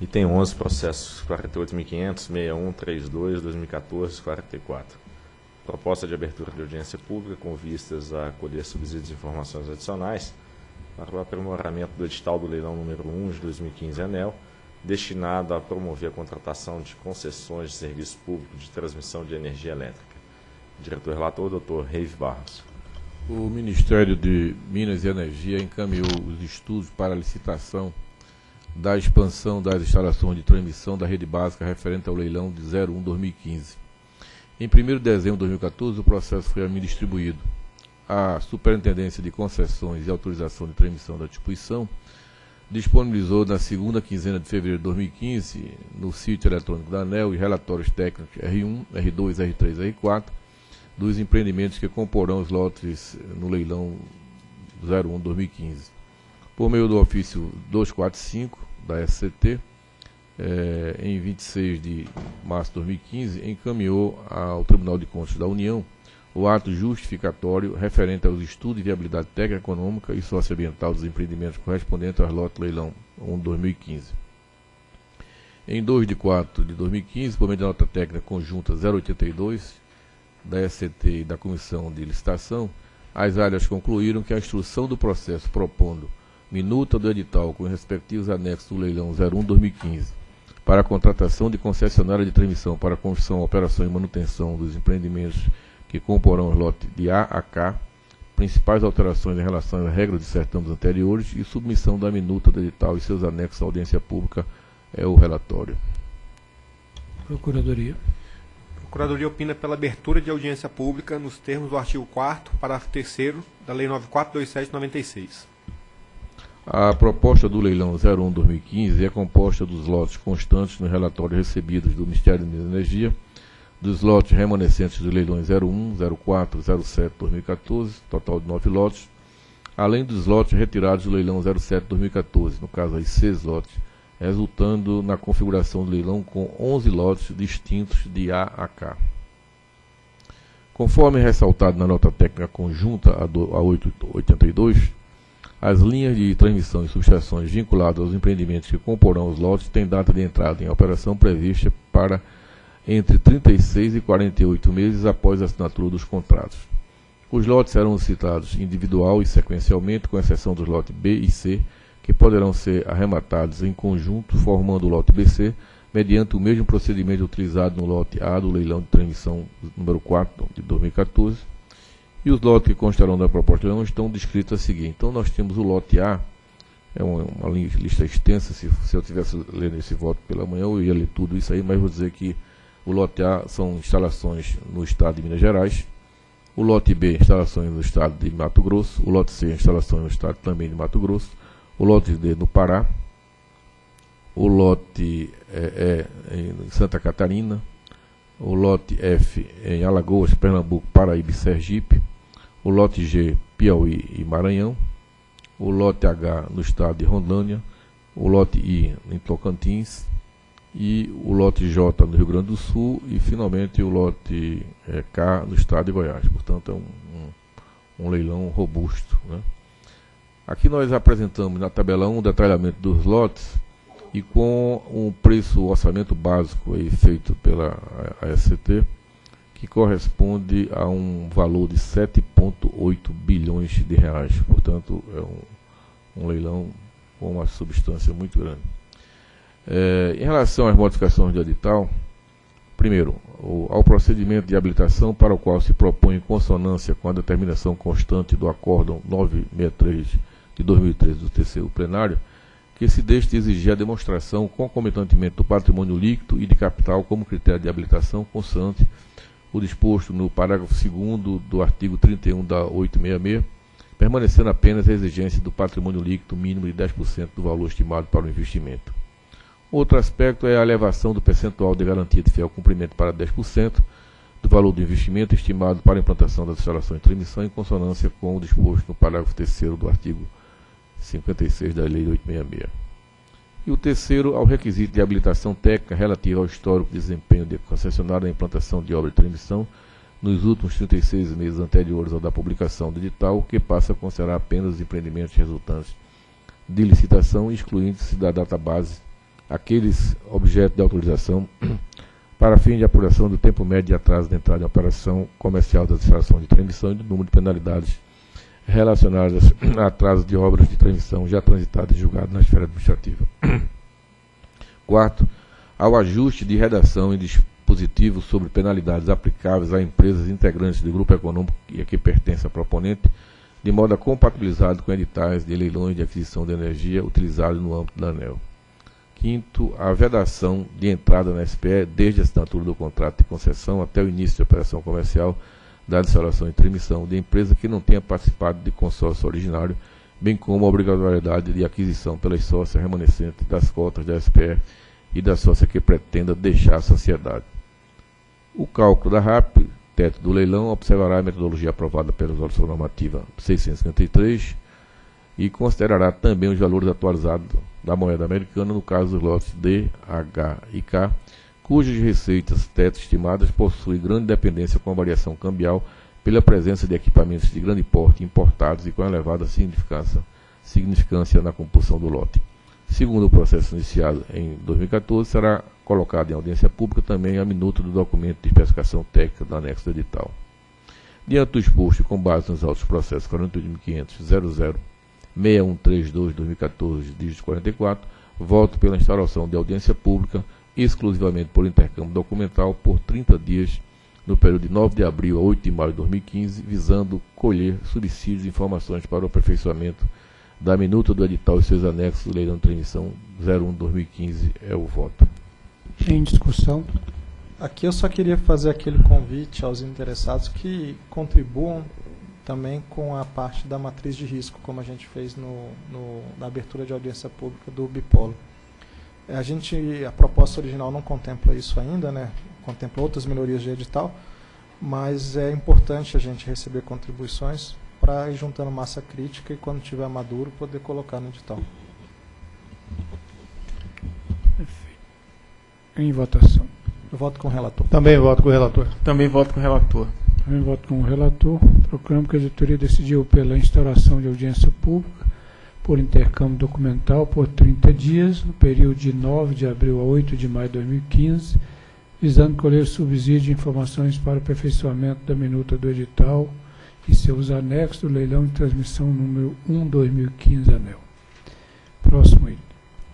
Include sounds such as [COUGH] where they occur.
Item 11, processos 48.500, 61, 32, 2014, 44. Proposta de abertura de audiência pública com vistas a colher subsídios e informações adicionais para o aprimoramento do edital do leilão número 1 de 2015 ANEL, destinado a promover a contratação de concessões de serviço público de transmissão de energia elétrica. Diretor relator, doutor Reive Barros. O Ministério de Minas e Energia encaminhou os estudos para a licitação da expansão das instalações de transmissão da rede básica referente ao leilão de 01-2015. Em 1 de dezembro de 2014, o processo foi a mim distribuído. A Superintendência de Concessões e Autorização de Transmissão da Distribuição disponibilizou na segunda quinzena de fevereiro de 2015, no sítio eletrônico da ANEL, e relatórios técnicos R1, R2, R3 R4, dos empreendimentos que comporão os lotes no leilão 01-2015. Por meio do ofício 245, da SCT, é, em 26 de março de 2015, encaminhou ao Tribunal de Contas da União o ato justificatório referente aos estudos de viabilidade técnica, econômica e socioambiental dos empreendimentos correspondentes ao lote leilão 1 2015. Em 2 de 4 de 2015, por meio da nota técnica conjunta 082 da SCT e da Comissão de Licitação, as áreas concluíram que a instrução do processo propondo minuta do edital com os respectivos anexos do leilão 01-2015 para a contratação de concessionária de transmissão para a construção, operação e manutenção dos empreendimentos que comporão os lotes de A a K, principais alterações em relação às regras de certames anteriores e submissão da minuta do edital e seus anexos à audiência pública é o relatório. Procuradoria. A Procuradoria opina pela abertura de audiência pública nos termos do artigo 4 parágrafo 3 da Lei 942796. A proposta do leilão 01-2015 é composta dos lotes constantes nos relatórios recebidos do Ministério da Energia, dos lotes remanescentes dos leilões 01, 04, 07 2014, total de nove lotes, além dos lotes retirados do leilão 07 2014, no caso aí seis lotes, resultando na configuração do leilão com 11 lotes distintos de A a K. Conforme ressaltado na nota técnica conjunta a 882, as linhas de transmissão e subestações vinculadas aos empreendimentos que comporão os lotes têm data de entrada em operação prevista para entre 36 e 48 meses após a assinatura dos contratos. Os lotes serão citados individual e sequencialmente, com exceção dos lotes B e C, que poderão ser arrematados em conjunto, formando o lote BC, mediante o mesmo procedimento utilizado no lote A do leilão de transmissão número 4 de 2014 e os lotes que constarão da proposta não estão descritos a seguir. Então nós temos o lote A, é uma, lista extensa, se, se eu tivesse lendo esse voto pela manhã eu ia ler tudo isso aí, mas vou dizer que o lote A são instalações no estado de Minas Gerais, o lote B, instalações no estado de Mato Grosso, o lote C, instalações no estado também de Mato Grosso, o lote D no Pará, o lote é, é em Santa Catarina, o lote F em Alagoas, Pernambuco, Paraíba e Sergipe, o lote G, Piauí e Maranhão, o lote H no estado de Rondônia, o lote I em Tocantins e o lote J no Rio Grande do Sul e finalmente o lote é, K no estado de Goiás. Portanto, é um, um, um leilão robusto. Né? Aqui nós apresentamos na tabela 1 o detalhamento dos lotes e com um preço, o orçamento básico aí feito pela ASCT, que corresponde a um valor de 7,8 bilhões de reais. Portanto, é um, um leilão com uma substância muito grande. É, em relação às modificações de edital, primeiro, o, ao procedimento de habilitação para o qual se propõe em consonância com a determinação constante do Acórdão 963 de 2013 do terceiro plenário, que se deixe de exigir a demonstração concomitantemente do patrimônio líquido e de capital como critério de habilitação constante o disposto no parágrafo 2 do artigo 31 da 866, permanecendo apenas a exigência do patrimônio líquido mínimo de 10% do valor estimado para o investimento. Outro aspecto é a elevação do percentual de garantia de fiel cumprimento para 10% do valor do investimento estimado para a implantação das instalações de transmissão em consonância com o disposto no parágrafo 3 do artigo 56 da Lei 866. E o terceiro, ao requisito de habilitação técnica relativo ao histórico desempenho de concessionário na implantação de obra de transmissão nos últimos 36 meses anteriores ao da publicação do edital, que passa a considerar apenas os empreendimentos resultantes de licitação, excluindo-se da database aqueles objetos de autorização [CLEARS THROAT] para fim de apuração do tempo médio de atraso de entrada em operação comercial da instalação de transmissão e do número de penalidades relacionadas [CLEARS THROAT] a atraso de obras de transmissão já transitadas e julgadas na esfera administrativa. [CLEARS THROAT] Quarto, ao ajuste de redação e dispositivo sobre penalidades aplicáveis a empresas integrantes do grupo econômico e a que pertence a proponente, de modo a compatibilizado com editais de leilões de aquisição de energia utilizados no âmbito da ANEL. Quinto, a vedação de entrada na SPE desde a assinatura do contrato de concessão até o início da operação comercial da instalação e transmissão de empresa que não tenha participado de consórcio originário, bem como a obrigatoriedade de aquisição pelas sócias remanescentes das cotas da SPE e da sócia que pretenda deixar a sociedade. O cálculo da RAP, teto do leilão, observará a metodologia aprovada pela Resolução Normativa 653 e considerará também os valores atualizados da moeda americana no caso dos lotes D, H e K, cujas receitas teto estimadas possuem grande dependência com a variação cambial pela presença de equipamentos de grande porte importados e com elevada significância, significância na composição do lote. Segundo o processo iniciado em 2014, será colocado em audiência pública também a minuta do documento de especificação técnica do anexo edital. Diante do exposto com base nos autos processos 48.500.00 6132-2014, dígito 44, voto pela instauração de audiência pública exclusivamente por intercâmbio documental por 30 dias no período de 9 de abril a 8 de maio de 2015, visando colher subsídios e informações para o aperfeiçoamento da minuta do edital e seus anexos, leilão de transmissão 01-2015 é o voto. Em discussão. Aqui eu só queria fazer aquele convite aos interessados que contribuam também com a parte da matriz de risco, como a gente fez no, no na abertura de audiência pública do Bipolo. A gente, a proposta original não contempla isso ainda, né? Contempla outras melhorias de edital, mas é importante a gente receber contribuições para ir juntando massa crítica e quando tiver maduro poder colocar no edital. Perfeito. Em votação. Eu voto com o relator. Também voto com o relator. Também voto com o relator. Também voto com o relator. Proclamo que a diretoria decidiu pela instauração de audiência pública por intercâmbio documental por 30 dias, no período de 9 de abril a 8 de maio de 2015, visando colher subsídio de informações para o aperfeiçoamento da minuta do edital e seus anexos do leilão de transmissão número 1-2015 ANEL. Próximo item.